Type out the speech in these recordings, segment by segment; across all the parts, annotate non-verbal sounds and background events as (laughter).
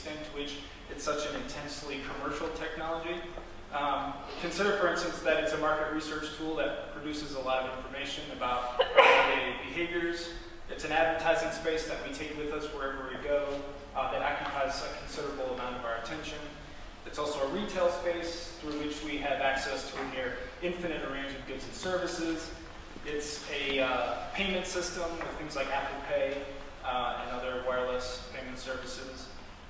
extent to which it's such an intensely commercial technology. Um, consider, for instance, that it's a market research tool that produces a lot of information about everyday behaviors. It's an advertising space that we take with us wherever we go uh, that occupies a considerable amount of our attention. It's also a retail space through which we have access to a near infinite range of goods and services. It's a uh, payment system with things like Apple Pay uh, and other wireless payment services.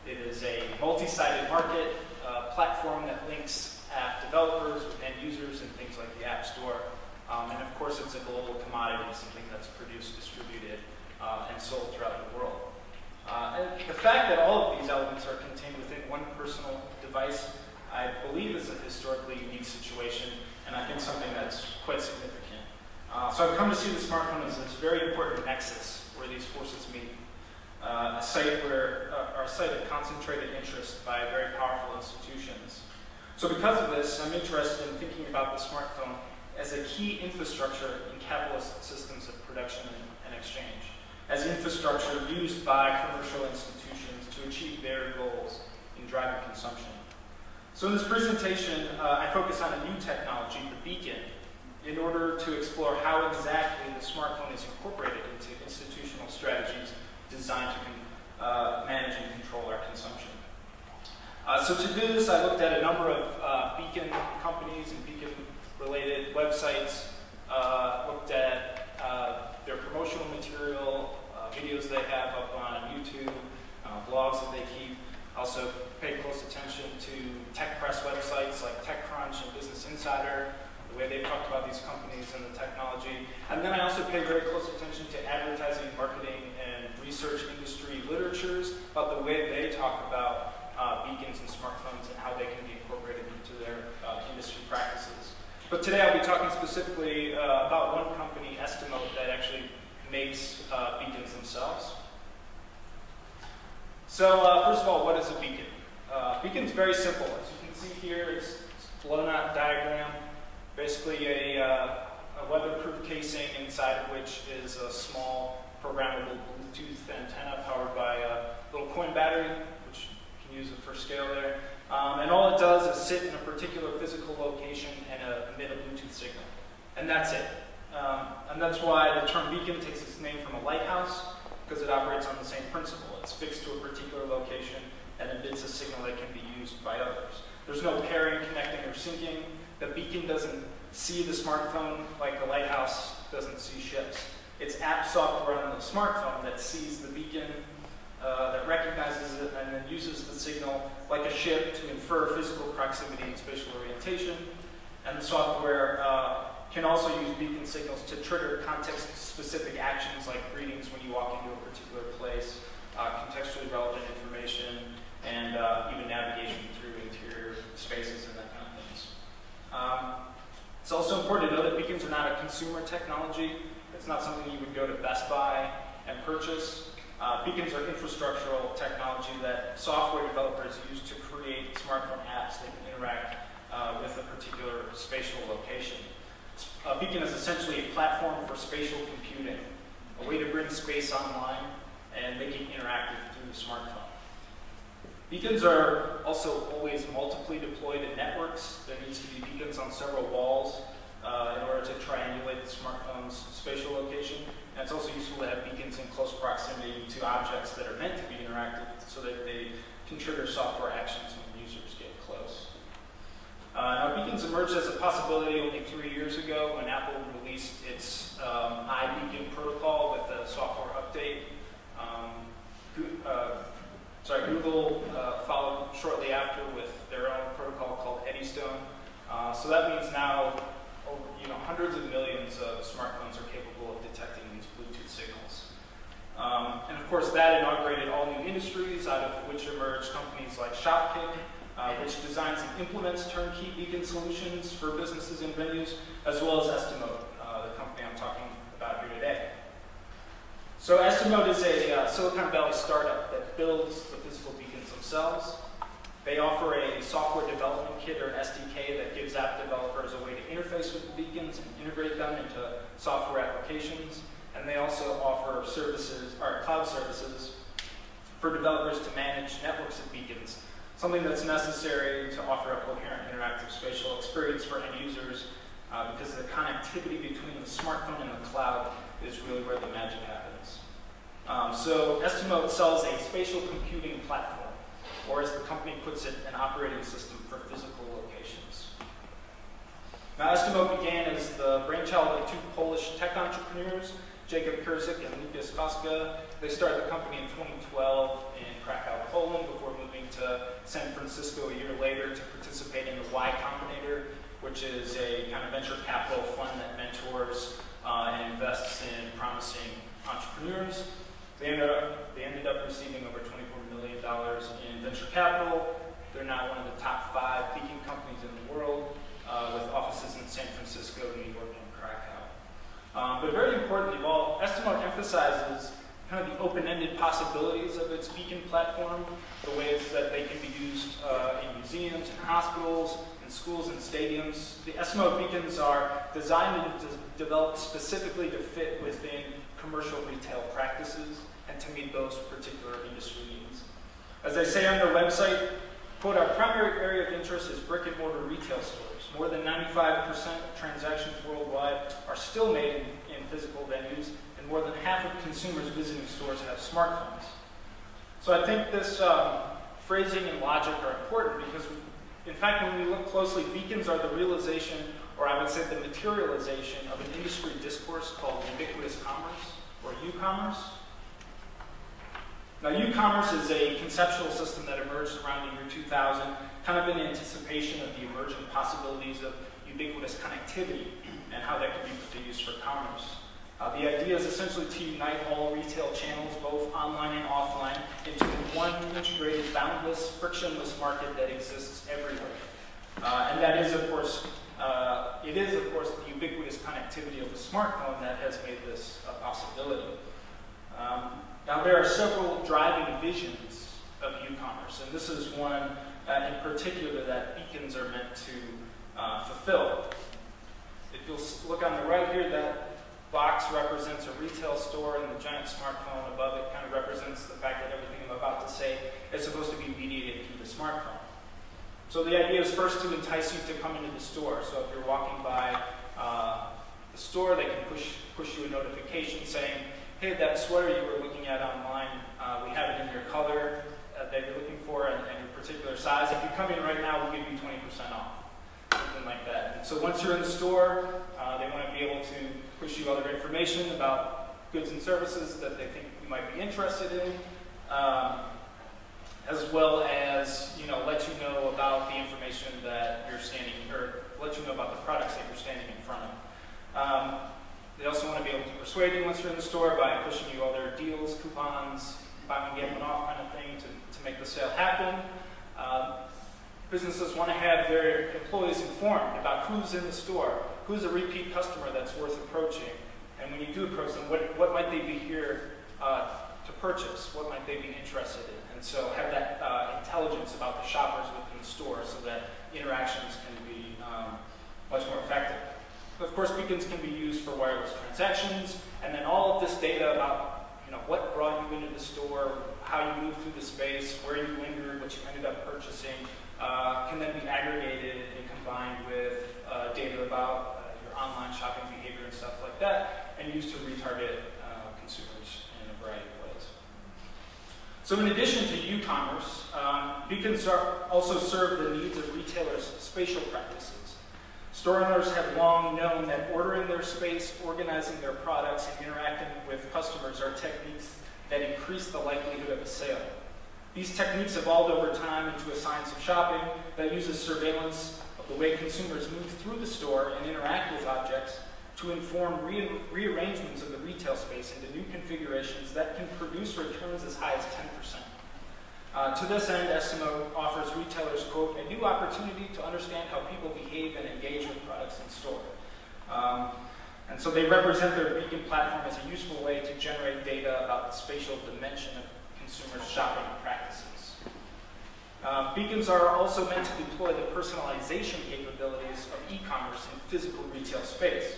It is a multi-sided market uh, platform that links app developers with end users and things like the App Store. Um, and of course, it's a global commodity, something that's produced, distributed, uh, and sold throughout the world. Uh, and the fact that all of these elements are contained within one personal device, I believe is a historically unique situation, and I think something that's quite significant. Uh, so I've come to see the smartphone as this very important nexus where these forces meet. Uh, a site where, uh, a site of concentrated interest by very powerful institutions. So because of this, I'm interested in thinking about the smartphone as a key infrastructure in capitalist systems of production and, exchange, as infrastructure used by commercial institutions to achieve their goals in driving consumption. So in this presentation, uh, I focus on a new technology, the beacon, in order to explore how exactly the smartphone is incorporated into institutional strategies designed to uh, manage and control our consumption. Uh, so to do this, I looked at a number of uh, Beacon companies and Beacon-related websites, uh, looked at uh, their promotional material, videos they have up on YouTube, blogs that they keep. Also paid close attention to tech press websites like TechCrunch and Business Insider, the way they talked about these companies and the technology. And then I also pay very close attention to advertising, marketing, research industry literatures about the way they talk about uh, beacons and smartphones and how they can be incorporated into their uh, industry practices. But today I'll be talking specifically uh, about one company, Estimote, that actually makes uh, beacons themselves. So uh, first of all, what is a beacon? Uh, beacon's very simple. As you can see here, it's, it's blown out diagram. Basically a, a weatherproof casing inside of which is a small programmable Bluetooth antenna powered by a little coin battery which you can use it for scale there. Um, and all it does is sit in a particular physical location and uh, emit a Bluetooth signal. And that's it. Um, and that's why the term beacon takes its name from a lighthouse, because it operates on the same principle. It's fixed to a particular location and emits a signal that can be used by others. There's no pairing, connecting, or syncing. The beacon doesn't see the smartphone like the lighthouse doesn't see ships. It's app software on the smartphone that sees the beacon uh, that recognizes it and then uses the signal like a ship to infer physical proximity and spatial orientation. And the software uh, can also use beacon signals to trigger context-specific actions like greetings when you walk into a particular place, uh, contextually relevant information, and uh, even navigation through interior spaces and that kind of things. Um, it's also important to know that beacons are not a consumer technology. It's not something you would go to Best Buy and purchase. Uh, beacons are infrastructural technology that software developers use to create smartphone apps that can interact uh, with a particular spatial location. A beacon is essentially a platform for spatial computing, a way to bring space online and make it interactive through the smartphone. Beacons are also always multiply deployed in networks. There needs to be beacons on several walls uh, in order to triangulate the smartphone's spatial location. And it's also useful to have beacons in close proximity to objects that are meant to be interactive so that they can trigger software actions when users get close. Uh, now, beacons emerged as a possibility only three years ago when Apple released its um, iBeacon protocol with a software update. Um, uh, sorry, Google uh, followed shortly after with their own protocol called Eddystone. Uh, so that means now, over, you know, hundreds of millions of smartphones are capable of detecting these Bluetooth signals. Um, and of course, that inaugurated all new industries, out of which emerged companies like Shopkick, uh, which designs and implements turnkey beacon solutions for businesses and venues, as well as Estimote, uh, the company I'm talking about here today. So Estimote is a uh, Silicon Valley startup that builds the physical beacons themselves. They offer a software development kit or SDK that gives app developers a way to interface with the beacons and integrate them into software applications. And they also offer services, or cloud services, for developers to manage networks of beacons, something that's necessary to offer a coherent interactive spatial experience for end users uh, because the connectivity between the smartphone and the cloud is really where the magic happens. Um, so Estimote sells a spatial computing platform or as the company puts it, an operating system for physical locations. Now, Estimote began as the brainchild of two Polish tech entrepreneurs, Jacob Krzych and Lukas Kostka. They started the company in 2012 in Krakow, Poland, before moving to San Francisco a year later to participate in the Y Combinator, which is a kind of venture capital fund that mentors uh, and invests in promising entrepreneurs. They ended, up, they ended up receiving over $24 million in venture capital. They're now one of the top five beacon companies in the world uh, with offices in San Francisco, New York. Um, but very importantly of all, Estimote emphasizes kind of the open-ended possibilities of its beacon platform, the ways that they can be used uh, in museums and hospitals, in schools and stadiums. The Estimote beacons are designed and developed specifically to fit within commercial retail practices and to meet those particular industry needs. As they say on their website, quote, our primary area of interest is brick and mortar retail stores. More than 95% of transactions worldwide are still made in, in physical venues, and more than half of consumers visiting stores have smartphones. So I think this um, phrasing and logic are important because, in fact, when we look closely, beacons are the realization, or I would say the materialization, of an industry discourse called ubiquitous commerce, or u-commerce. Now, u-commerce is a conceptual system that emerged around the year 2000, kind of in anticipation of the emerging possibilities of ubiquitous connectivity and how that could be put to use for commerce. Uh, the idea is essentially to unite all retail channels, both online and offline, into one integrated, boundless, frictionless market that exists everywhere. Uh, and that is, of course, uh, it is, of course, the ubiquitous connectivity of the smartphone that has made this a possibility. Um, now, there are several driving visions of u-commerce, and this is one uh, in particular that beacons are meant to uh, fulfill. If you'll look on the right here, that box represents a retail store, and the giant smartphone above it kind of represents the fact that everything I'm about to say is supposed to be mediated through the smartphone. So the idea is first to entice you to come into the store. So if you're walking by uh, the store, they can push, push you a notification saying, hey, that sweater you were looking at online, uh, we have it in your color uh, that you're looking for and, and, your particular size. If you come in right now, we'll give you 20% off. Something like that. And so once you're in the store, uh, they want to be able to push you other information about goods and services that they think you might be interested in. Um, as well as you know let you know about the information that you're standing or let you know about the products that you're standing in front of. Um, they also want to be able to persuade you once you're in the store by pushing you all their deals, coupons, buy one, get one off kind of thing to, to make the sale happen. Um, businesses want to have their employees informed about who's in the store, who's a repeat customer that's worth approaching. And when you do approach them, what, what might they be here uh, to purchase? What might they be interested in? And so have that uh, intelligence about the shoppers within the store so that interactions can be um, much more effective. Of course, beacons can be used for wireless transactions, and then all of this data about you know, what brought you into the store, how you moved through the space, where you lingered, what you ended up purchasing, uh, can then be aggregated and combined with uh, data about uh, your online shopping behavior and stuff like that, and used to retarget uh, consumers in a variety of ways. So in addition to e-commerce, um, beacons also serve the needs of retailers' spatial practices. Store owners have long known that ordering their space, organizing their products, and interacting with customers are techniques that increase the likelihood of a sale. These techniques evolved over time into a science of shopping that uses surveillance of the way consumers move through the store and interact with objects to inform re rearrangements of the retail space into new configurations that can produce returns as high as 10%. Uh, to this end, Estimote offers retailers, quote, a new opportunity to understand how people behave and engage with products in store. Um, and so they represent their beacon platform as a useful way to generate data about the spatial dimension of consumers' shopping practices. Uh, beacons are also meant to deploy the personalization capabilities of e-commerce in physical retail space.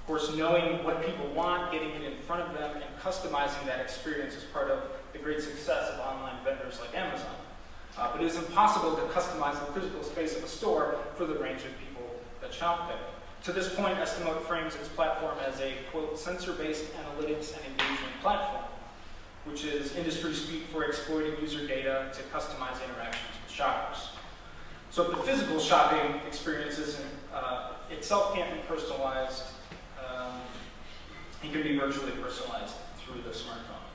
Of course, knowing what people want, getting it in front of them, and customizing that experience is part of the great success of online vendors like Amazon. Uh, but it is impossible to customize the physical space of a store for the range of people that shop there. To this point, Estimote frames its platform as a, quote, sensor-based analytics and engagement platform, which is industry speak for exploiting user data to customize interactions with shoppers. So the physical shopping experience uh, itself can't be personalized, um, it can be virtually personalized through the smartphone.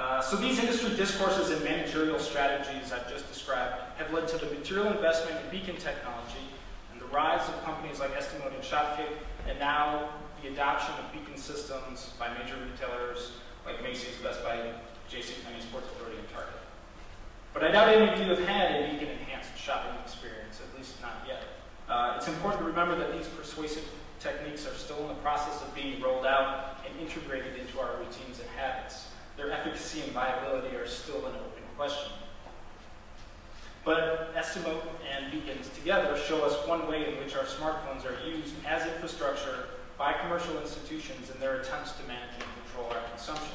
Uh, so these industry discourses and managerial strategies I've just described have led to the material investment in beacon technology and the rise of companies like Estimote and Shopkick, and now the adoption of beacon systems by major retailers like Macy's, Best Buy, JCPenney, Sports Authority, and Target. But I doubt any of you have had a beacon-enhanced shopping experience, at least not yet. Uh, it's important to remember that these persuasive techniques are still in the process of being rolled out and integrated into our routines and habits. Their efficacy and viability are still an open question. But Estimote and Beacons together show us one way in which our smartphones are used as infrastructure by commercial institutions in their attempts to manage and control our consumption.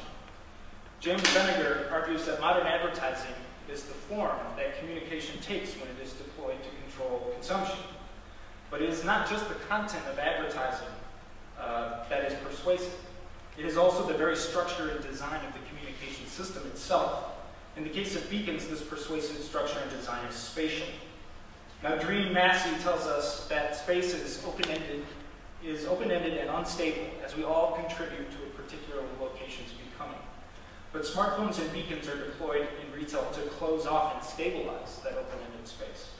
James Beniger argues that modern advertising is the form that communication takes when it is deployed to control consumption. But it is not just the content of advertising uh, that is persuasive. It is also the very structure and design of the system itself. In the case of beacons, this persuasive structure and design is spatial. Now, Doreen Massey tells us that space is open-ended, is open-ended and unstable as we all contribute to a particular location's becoming. But smartphones and beacons are deployed in retail to close off and stabilize that open-ended space,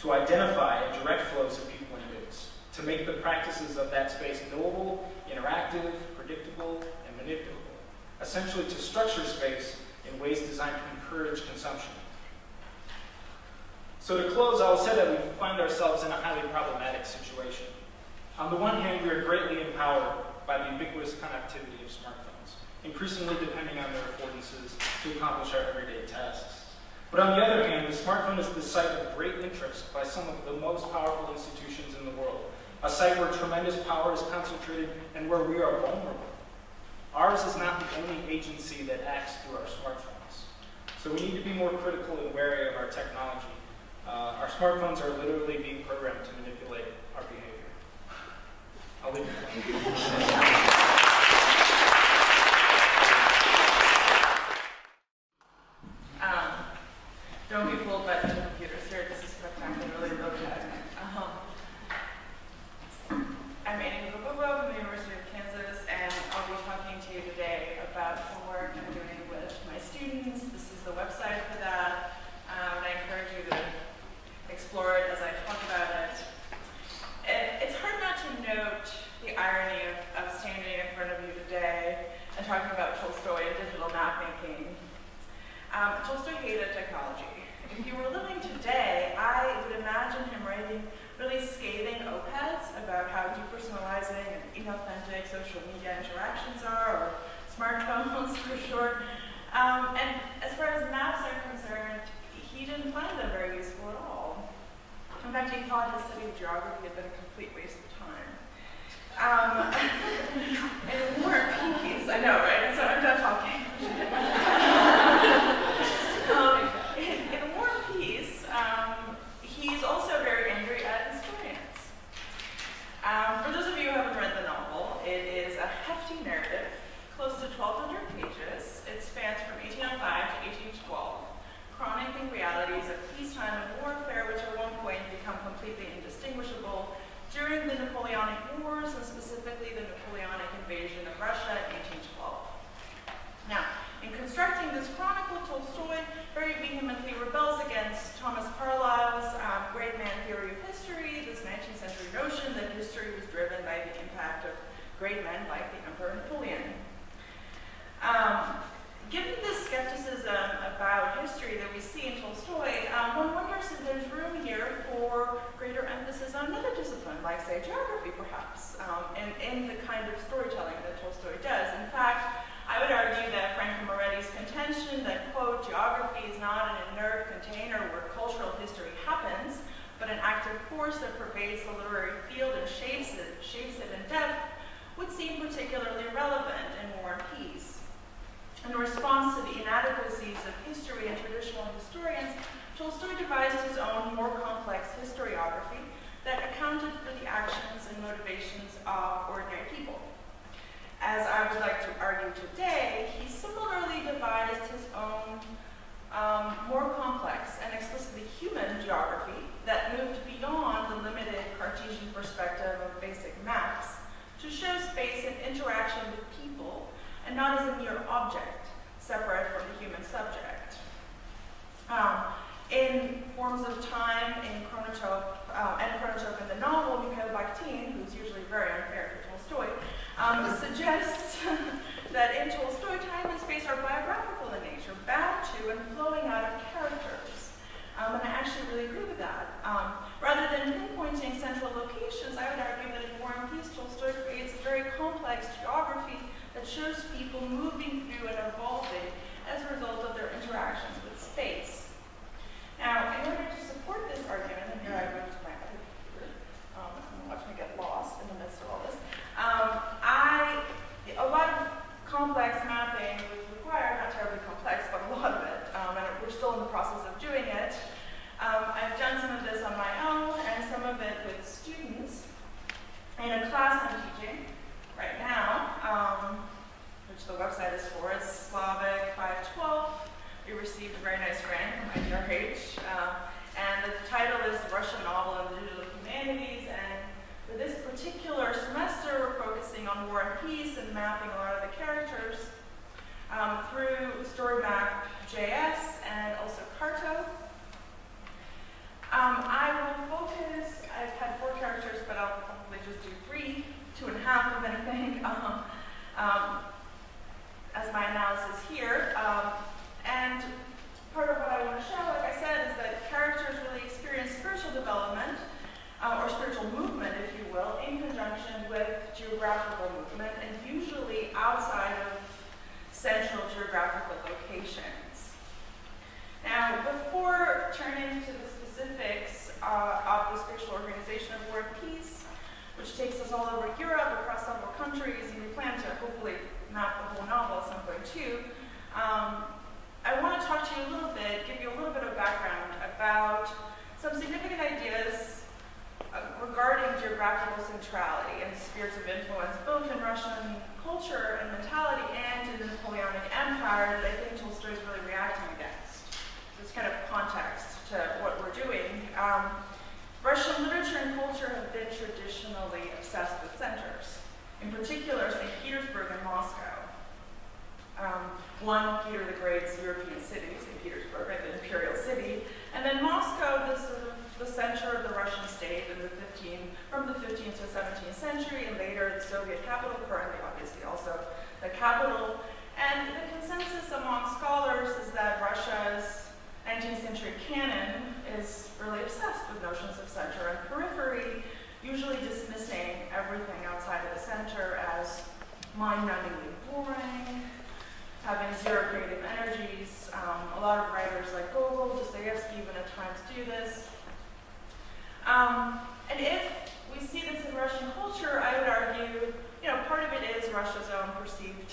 to identify and direct flows of people and goods, to make the practices of that space knowable, interactive, predictable, and manipulable. Essentially, to structure space in ways designed to encourage consumption. So to close, I will say that we find ourselves in a highly problematic situation. On the one hand, we are greatly empowered by the ubiquitous connectivity of smartphones, increasingly depending on their affordances to accomplish our everyday tasks. But on the other hand, the smartphone is the site of great interest by some of the most powerful institutions in the world, a site where tremendous power is concentrated and where we are vulnerable. Ours is not the only agency that acts through our smartphones. So we need to be more critical and wary of our technology. Uh, our smartphones are literally being programmed to manipulate our behavior. I'll leave it Um, don't be fooled by the computers here. This is spectacularly real tech. Um, I'm Ani Kokobobo from the University of Kansas, and I'll be talking to you today about some work I'm doing with my students. This is the website for that, um, and I encourage you to explore it as I talk about it. it. It's hard not to note the irony of, of standing in front of you today and talking about Tolstoy and digital map making. Um, Tolstoy hated technology. If he were living today, I would imagine him writing really scathing op-eds about how depersonalizing and inauthentic social media interactions are, or smartphones for short. Um, and as far as maps are concerned, he didn't find them very useful at all. In fact, he thought his study of geography had been a complete waste of time. Um, in War and Peace, I know, right? So I'm done talking. um, in, in War and Peace, um, he's also very angry at historians. Um, for those of you who haven't read the novel, it is a hefty narrative, close to 1,200 pages. It spans from 1805 to 1812, chronicling realities of peacetime and warfare, which at one point become completely indistinguishable during the Napoleonic Wars, and specifically the Napoleonic invasion of Russia in 1812. Now, in constructing this chronicle, Tolstoy very vehemently rebels against Thomas Carlyle's great man theory of history, this 19th century notion that history was driven by the impact of great men like the Emperor Napoleon. Um, given the skepticism about history that we see in Tolstoy, um, one wonders if there's room here for greater emphasis on another discipline, like, say, geography, perhaps, um, and in the kind of storytelling that Tolstoy does. In fact, I would argue that Franco Moretti's contention that, quote, geography is not an inert container where cultural history happens, but an active force that pervades the literary field and shapes it, shapes it in depth, would seem particularly relevant in War and Peace. In response to the inadequacies of history and traditional historians, Tolstoy devised his own more complex historiography that accounted for the actions and motivations of ordinary people. As I would like to argue today, he similarly devised his own um, more complex and explicitly human geography that moved beyond the limited Cartesian perspective of basic maps to show space in interaction with people and not as a mere object separate from the human subject. Um, in Forms of Time, in Chronotope, uh, and Chronotope in the novel, Mikhail Bakhtin, who's usually very unfair to Tolstoy, um, suggests that in Tolstoy, time and space are biographical in nature, bound to and flowing out of characters. Um, and I actually really agree with that. Um, rather than pinpointing central locations, I would argue that in War and Peace, Tolstoy creates a very complex geography that shows people moving through and evolving as a result of their interactions with space. Now, in order to support this argument, and here I go to my other computer, um, watch me get lost in the midst of all this. Um, I, a lot of complex mapping was required, not terribly complex, but a lot of it, um, and we're still in the process of doing it. Um, I've done some of this on my own and some of it with students in a class I'm teaching right now, um, which the website is for. It's Slavic 512. We received a very nice grant from IDRH, uh, and the title is The Russian Novel and the Digital Humanities, and for this particular semester, we're focusing on War and Peace and mapping a lot of the characters um, through StoryMap.js and also Carto. Um, I will focus, I've had four characters, but I'll probably just do three, two and a half, if anything, (laughs) um, um, as my analysis here. Um, and part of what I want to show, like I said, is that characters really experience spiritual development uh, or spiritual movement, if you will, in conjunction with geographical movement, and usually outside of central geographical locations. Now, before turning to the specifics uh, of the spiritual organization of War and Peace, which takes us all over Europe, across several countries, and we plan to hopefully map the whole novel at some point too, um, I want to talk to you a little bit, give you a little bit of background about some significant ideas uh, regarding geographical centrality and spheres of influence, both in Russian culture and mentality and in the Napoleonic Empire that I think Tolstoy is really reacting against. This kind of context to what we're doing. Um, Russian literature and culture have been traditionally obsessed with centers, in particular St. Petersburg and Moscow. Um, one, Peter the Great's European city, St. Petersburg, right, the imperial city, and then Moscow, the sort of the center of the Russian state in the 15, from the 15th to 17th century, and later the Soviet capital, currently obviously also the capital. And the consensus among scholars is that Russia's 19th century canon is really obsessed with notions of center and periphery, usually dismissing everything outside of the center as mind-numbingly boring, having zero creative energies. Um, a lot of writers like Gogol, Dostoevsky even at times do this. Um, and if we see this in Russian culture, I would argue, you know, part of it is Russia's own perceived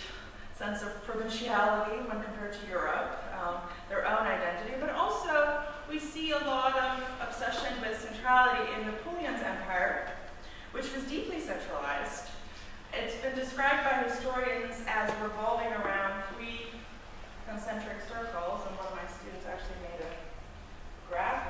sense of provinciality when compared to Europe, um, their own identity, but also we see a lot of obsession with centrality in Napoleon's empire, which was deeply centralized. It's been described by historians as revolving around concentric circles, and one of my students actually made a graph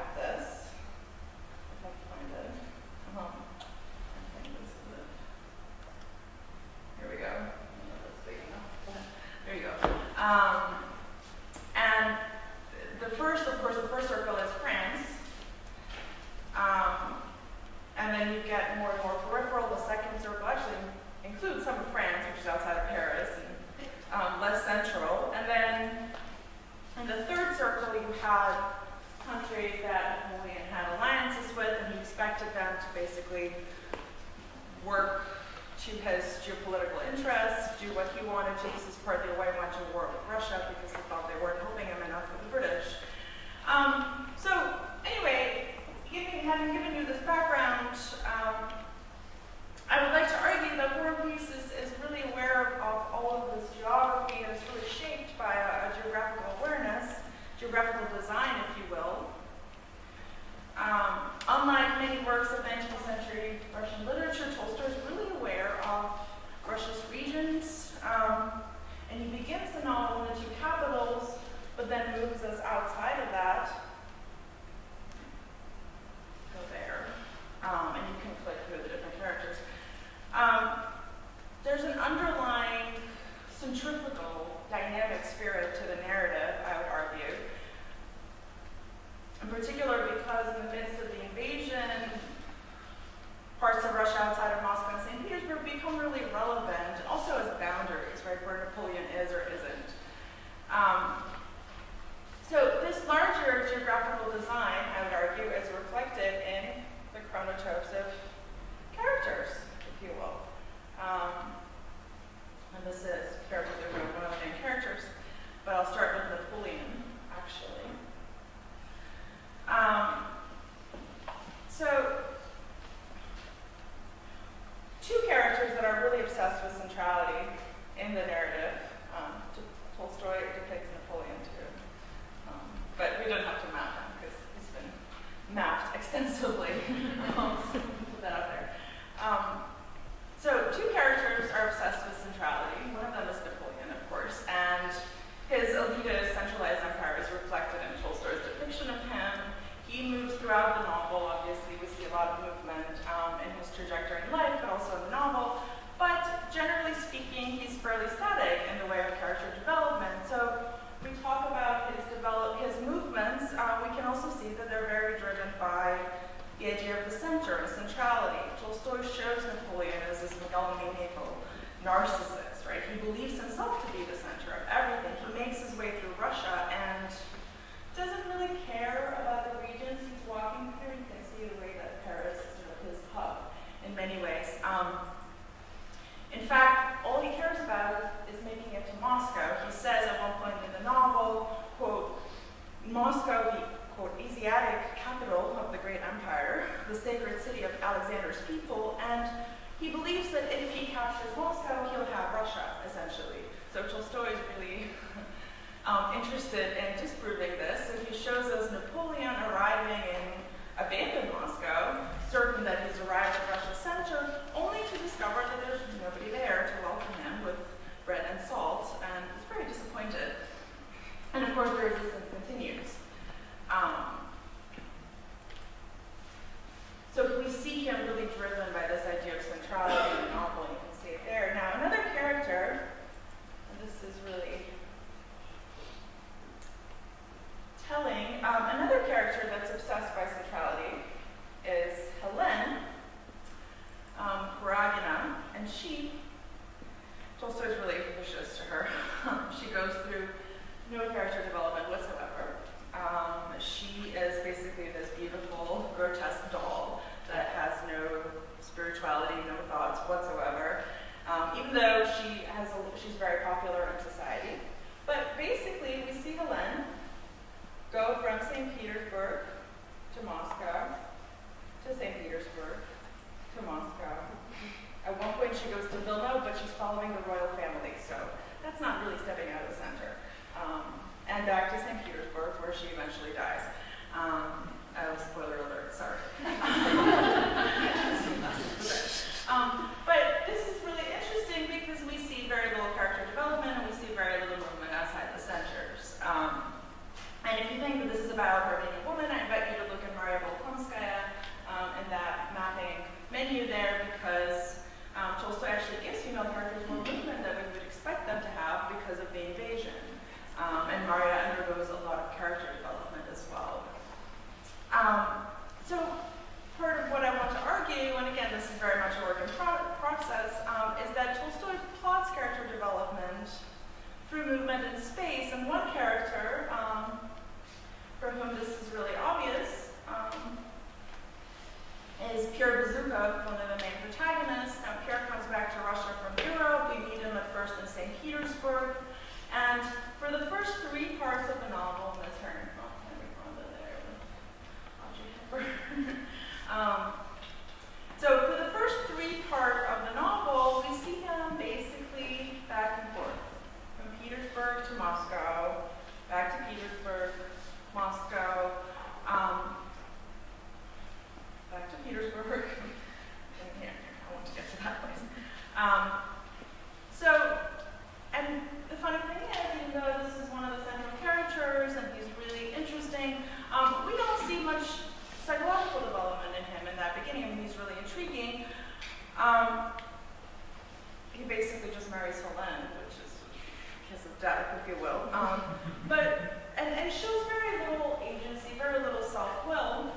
Um, but and, and shows very little agency, very little self-will.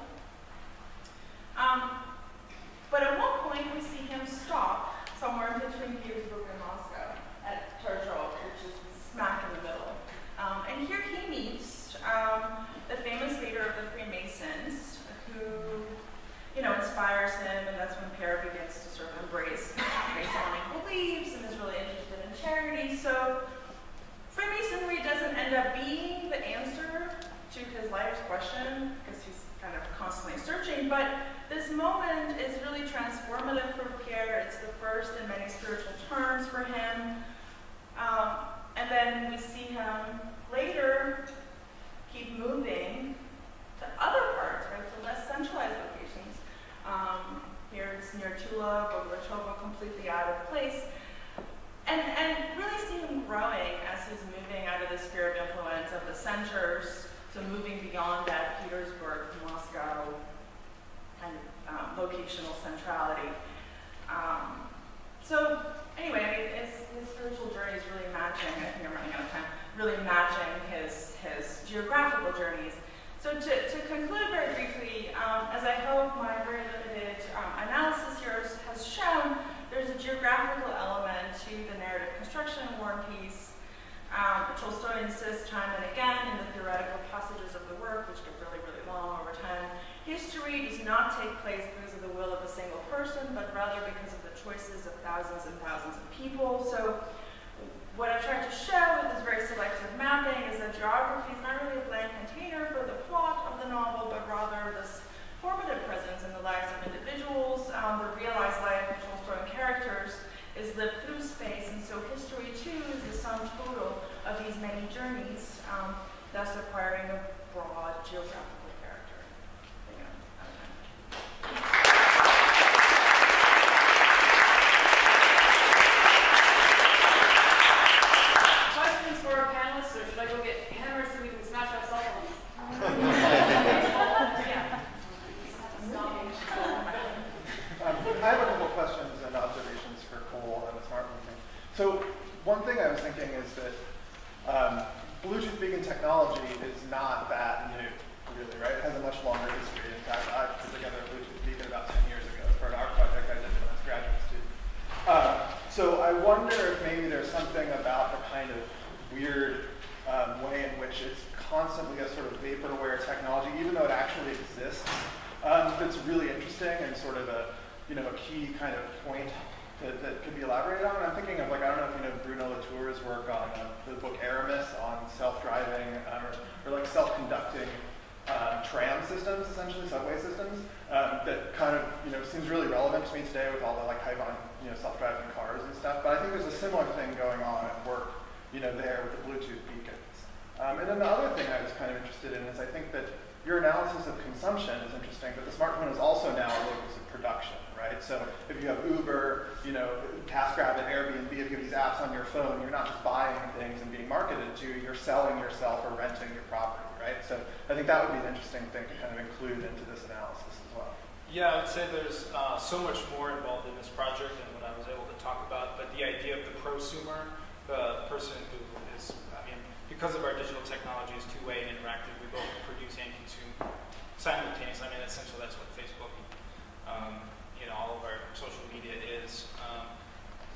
Um, but at one point, we see him stop somewhere between Petersburg and Moscow at Torzhok, which is smack in the middle. Um, and here he meets um, the famous leader of the Freemasons, who, you know, inspires him, and that's when Pierre begins to sort of embrace Masonic beliefs and is really interested in charity. So Freemasonry up being the answer to his life's question, because he's kind of constantly searching, but this moment is really transformative for Pierre. It's the first in many spiritual terms for him. Um, and then we see him later keep moving to other parts, right, to less centralized locations. Um, here it's near Tula, Bogucharovo, completely out of place. And, and really see him growing as he's moving out of the sphere of influence of the centers to moving beyond that Petersburg, Moscow of um, locational centrality. Um, so anyway, I mean, his, his spiritual journey is really matching, I think I'm running out of time, really matching his, his geographical journeys. So to, to conclude very briefly, um, as I hope my very limited um, analysis here has shown, there's a geographical element to the narrative construction of War and Peace. Um, Tolstoy insists time and again in the theoretical passages of the work, which get really, really long over time, history does not take place because of the will of a single person, but rather because of the choices of thousands and thousands of people. So what I've tried to show with this very selective mapping is that geography is not really a blank container for the plot of the novel, but rather this formative presence in the lives of individuals. Um, the realized life of Tolstoy characters is lived through space, and so history too is the sum total of these many journeys, um, thus acquiring a broad geographical character. There you go. Okay. Questions for our panelists, or should I go get hammers so we can smash our cell phones? Yeah. Um, I have a couple questions and observations for Cole and the smart one thing. So one thing I was thinking is that um, Bluetooth beacon technology is not that new, really, right? It has a much longer history. In fact, I put together a Bluetooth beacon about 10 years ago for art project I did when I was a graduate student. Um, so I wonder if maybe there's something about the kind of weird um, way in which it's constantly a sort of vaporware technology, even though it actually exists, um, that's really interesting and sort of a you know a key kind of point that, that could be elaborated on. I'm thinking of like I don't know if you know Bruno Latour's work on uh, the book Aramis on self-driving um, or, or like self-conducting um, tram systems, essentially subway systems, um, that kind of you know seems really relevant to me today with all the like hype on you know self-driving cars and stuff. But I think there's a similar thing going on at work, you know, there with the Bluetooth beacons. Um, and then the other thing I was kind of interested in is I think that your analysis of consumption is interesting, but the smartphone is also now a locus of production, right? So if you have Uber, you know, TaskRabbit, Airbnb, if you have these apps on your phone, you're not just buying things and being marketed to, you're selling yourself or renting your property, right? So I think that would be an interesting thing to kind of include into this analysis as well. Yeah, I would say there's uh, so much more involved in this project than what I was able to talk about, but the idea of the prosumer, the person who is, I mean, because of our digital technology is two-way and interactive, we both produce and consume simultaneously. I mean, essentially that's what Facebook, um, you know, all of our social media is. Um,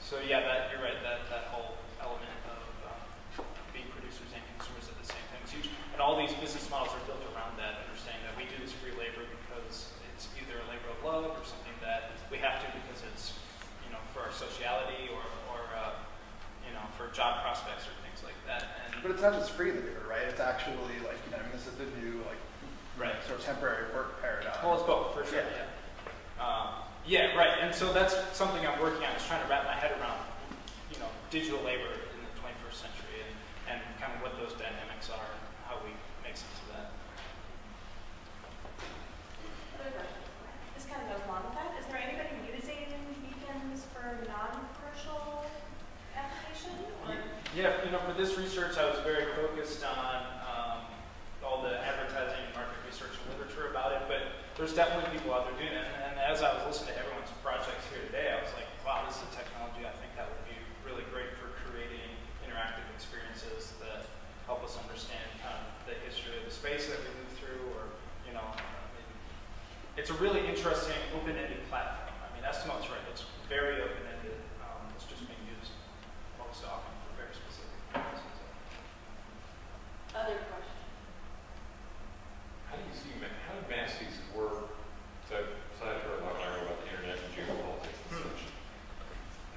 so yeah, that you're right. That that whole element of um, being producers and consumers at the same time is huge. And all these business models are built around that, understanding that we do this free labor because it's either a labor of love or something that we have to because it's, you know, for our sociality or, or uh, you know, for job prospects or things like that. And But it's not just free labor, right? It's actually like, you know, I mean, this is the new like Right. sort of temporary work paradigm. Well, it's both, for sure, Yeah. yeah. Um, yeah, right, and so that's something I'm working on, is trying to wrap my head around, you know, digital labor in the 21st century and, and kind of what those dynamics are and how we there's definitely people out there doing it. And, as I was listening to everyone's projects here today, I was like, wow, this is a technology I think that would be really great for creating interactive experiences that help us understand kind of the history of the space that we move through, or you know, it's a really interesting open-ended platform. I mean, Estimo's right; it's very open-ended. Um, it's just being used most often for very specific purposes. Other questions? How do you see, Ma- how did Massey's work, so aside from what I know about the internet and geopolitics and such,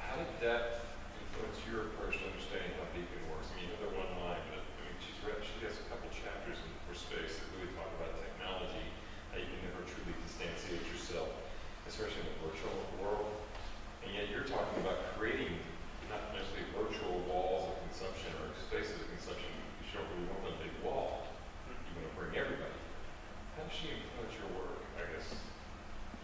how did that influence your approach to understanding how Beacon works? I mean, you know, the one line, but, I mean, she's read, she has a couple chapters in for space that really talk about technology, how you can never truly distantiate yourself, especially in the virtual world. And yet you're talking about creating not necessarily virtual walls of consumption or spaces of consumption. You don't really want one big wall. You want to bring everybody. How does she influence your work, I guess?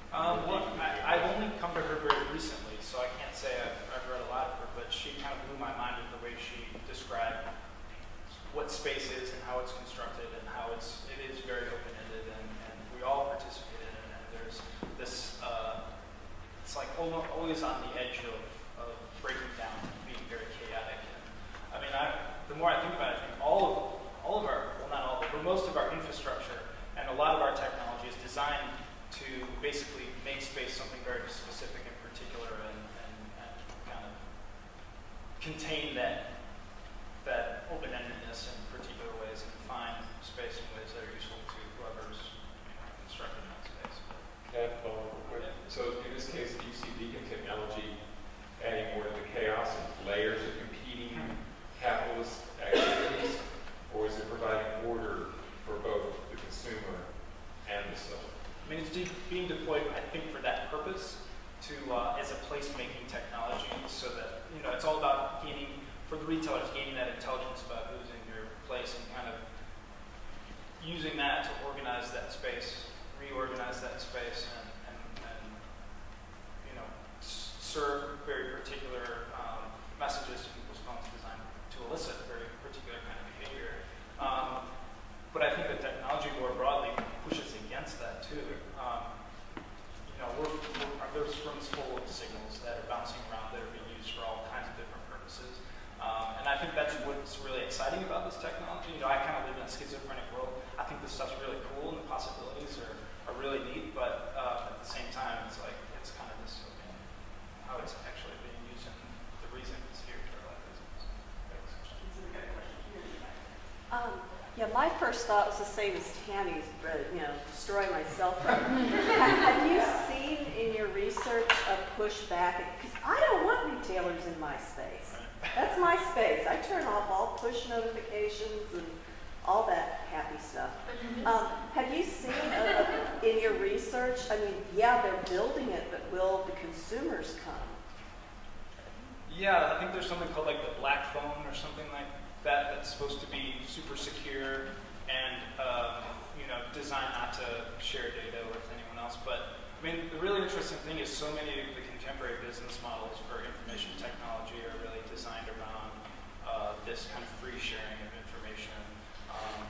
Um, well, I, I've only come to her very recently, so I can't say I've, I've read a lot of her, but she kind of blew my mind with the way she described what space is and how it's constructed and how it's it is very open-ended and, and we all participate in it and there's this uh, it's like almo- always on the edge of, of breaking down and being very chaotic and I mean I the more I think about it I think all of all of our well not all but most of our infrastructure and a lot of our technology is designed to basically make space something very specific and particular and, and, and kind of contain that that open-endedness in particular ways and define space in ways that are useful to whoever's you know, constructing that space. Cat, follow up quick. So in this case, do you see beacon technology adding more to the chaos and layers of competing capitalist activities? Or is it providing order for both the consumer and the seller? I mean, it's de- being deployed, I think, for that purpose, to uh, as a place-making technology, so that you know it's all about gaining for the retailers gaining that intelligence about who's in your place and kind of using that to organize that space, reorganize that space, and, and, and you know s- serve very particular um, messages to people's phones designed to elicit very particular kind of behavior. Um, but I think that technology more broadly pushes against that too. Um, you know, we're, we're, there's rooms full of signals that are bouncing around that are being used for all kinds of different purposes. Um, and I think that's what's really exciting about this technology. You know, I kind of live in a schizophrenic world. I think this stuff's really cool and the possibilities are, are really neat, but uh, at the same time, it's like, it's kind of dystopian how it's actually being used and the reason it's here for a lot of reasons. Um, yeah, my first thought was the same as Tammy's, but, you know, destroy my cell phone. Have you seen in your research a pushback? Because I don't want retailers in my space. That's my space. I turn off all push notifications and all that happy stuff. Um, have you seen a, a, in your research? I mean, yeah, they're building it, but will the consumers come? Yeah, I think there's something called like the black phone or something like that that's supposed to be super secure and um, you know designed not to share data with anyone else. But I mean, the really interesting thing is so many of the contemporary business models for information technology are really designed around uh, this kind of free sharing of information, um,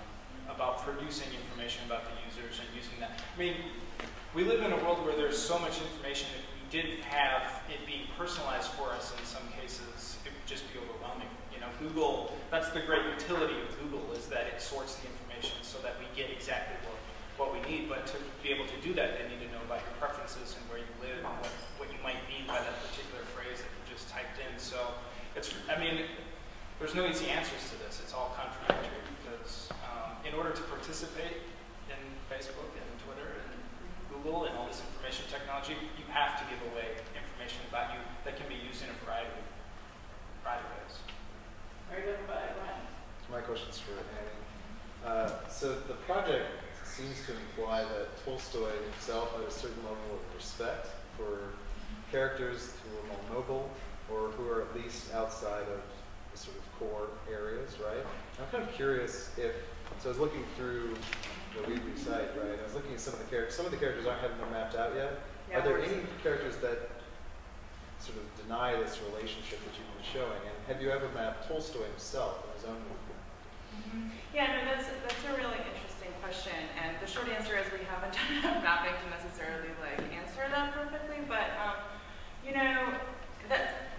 about producing information about the users and using that. I mean, we live in a world where there's so much information. If we didn't have it being personalized for us in some cases, it would just be overwhelming. You know, Google, that's the great utility of Google is that it sorts the information so that we get exactly what, what we need. But to be able to do that, they need to know about your preferences and where you live and what, what you might mean by that particular phrase that you just typed in. So it's, I mean, there's no easy answers to this. It's all contradictory because um, in order to participate in Facebook and Twitter and Google and all this information technology, you have to give away information about you that can be used in a variety of, variety of ways. Very good, but Ryan. My question's for Ani. Uh, so the project seems to imply that Tolstoy himself had a certain level of respect for characters who are more noble or who are at least outside of the sort of core areas, right? I'm kind of curious if, so I was looking through the Weebly site, right? I was looking at some of the characters. Some of the characters aren't haven't been mapped out yet. Yeah, are there any characters that sort of deny this relationship that you've been showing? And have you ever mapped Tolstoy himself in his own movement? Yeah, no, that's, that's a really interesting question. And the short answer is we haven't haven't (laughs) done enough mapping to necessarily like answer that perfectly, but um, you know, that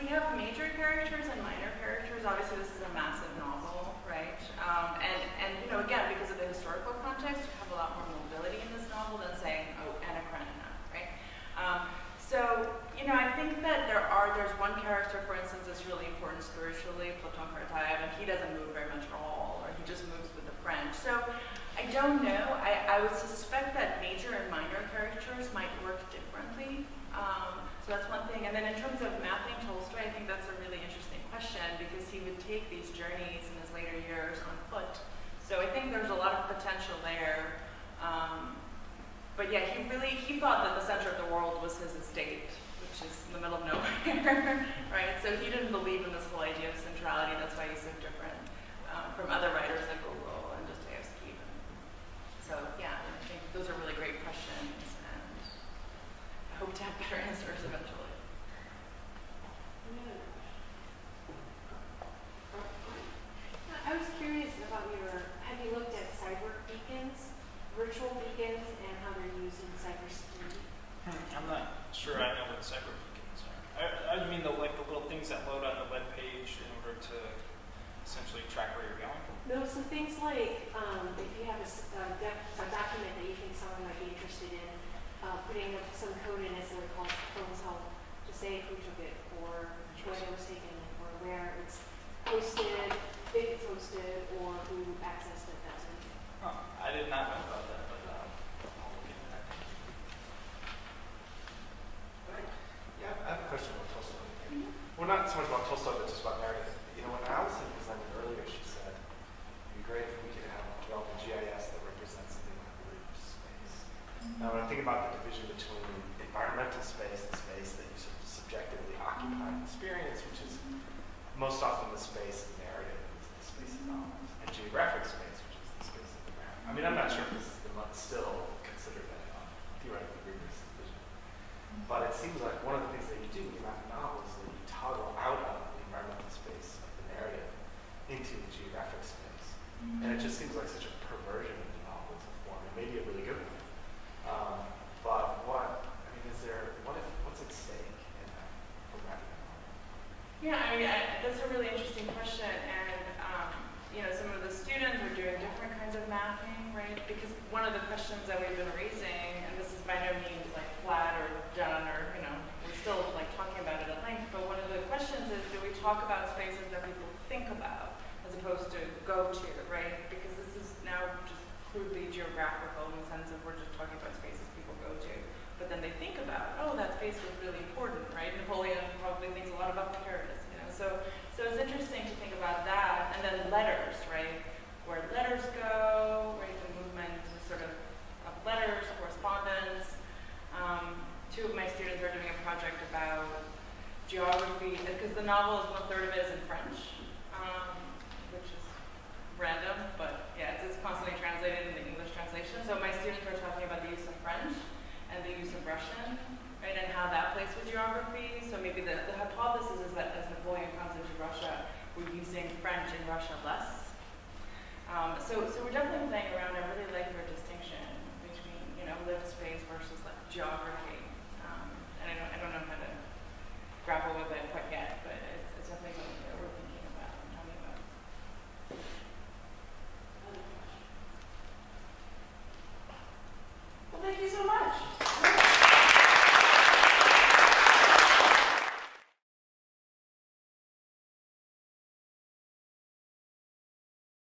we have major characters and minor characters. Obviously, this is a massive novel, right? Um, and and you know, again, because of the historical context, you have a lot more mobility in this novel than saying, oh, Anna Karenina, right? Um, so you know, I think that there are there's one character, for instance, that's really important spiritually, Platon Karatayev, and he doesn't move very much at all, or he just moves with the French. So I don't know. I, I would suspect that major and minor characters might work differently. Um, so that's one thing. And then in terms of mapping Tolstoy, I think that's a really interesting question because he would take these journeys in his later years on foot. So I think there's a lot of potential there. Um, but yeah, he really he thought that the center of the world was his estate, which is in the middle of nowhere, (laughs) right? So he didn't believe in this whole idea of centrality. That's why he's so different um, from other writers like Gogol and Dostoevsky. Even. So yeah, I think those are really great questions, and I hope to have better answers eventually. I was curious about your, have you looked at cyber beacons, virtual beacons, and how they're used in cybersecurity? I'm not sure I know what cyber beacons are. I, I mean the like the little things that load on the web page in order to essentially track where you're going. No, some things like, um, if you have a, s- a doc- a document that you think someone might be interested in, uh, putting up some code in it so it calls phones help to say who took it, or when it was taken, or where it's posted, if it's posted, or who accessed it, that sort of thing. Huh. I did not know about that, but uh, I'll look into that. Yeah, I have a question about Tolstoy. Mm-hmm. Well, not so much about Tolstoy, but just about narrative. You know, when Allison presented earlier, she said it'd be great if we could have develop a GIS that represents something like religious space. Mm-hmm. Now, when I think about the division between environmental space, the space that you sort of subjectively occupy and experience, which is mm-hmm. most often the space of narrative, is the space of knowledge, and geographic space, which is the space of the map. I mean, I'm not sure if this is still considered a uh, theoretically rigorous division. But it seems like one of the things that you do in that novel is that you toggle out of the environmental space of the narrative into the geographic space. And it just seems like such a perversion of the novel as a form, and maybe a really good one. Um, but what, I mean, is there, what if, what's at stake in that from writing that novel? Yeah, I mean, I, that's a really interesting question, and um, you know, some of the students are doing different kinds of mapping, right? Because one of the questions that we've been raising, and this is by no means like flat or done, or you know, we're still like talking about it at length. But one of the questions is, do we talk about spaces that people think about as opposed to go to, right? Because this is now just crudely geographical in the sense of we're just talking about spaces people go to. But then they think about, oh, that space was really important, right? Napoleon probably thinks a lot about Paris, you know. So, so it's interesting to think about that, and then letters, right? Where letters go, right? The movement sort of of letters, correspondence. Um, two of my students are doing a project about geography, because the novel is one third of it is in French, random, but yeah, it's, it's constantly translated in the English translation. So my students were talking about the use of French and the use of Russian, right, and how that plays with geography. So maybe the, the hypothesis is that as Napoleon comes into Russia, we're using French in Russia less. Um, so, so we're definitely playing around. I really like your distinction between, you know, lived space versus like geography. Um, and I don't, I don't know how to grapple with it Thank you so much.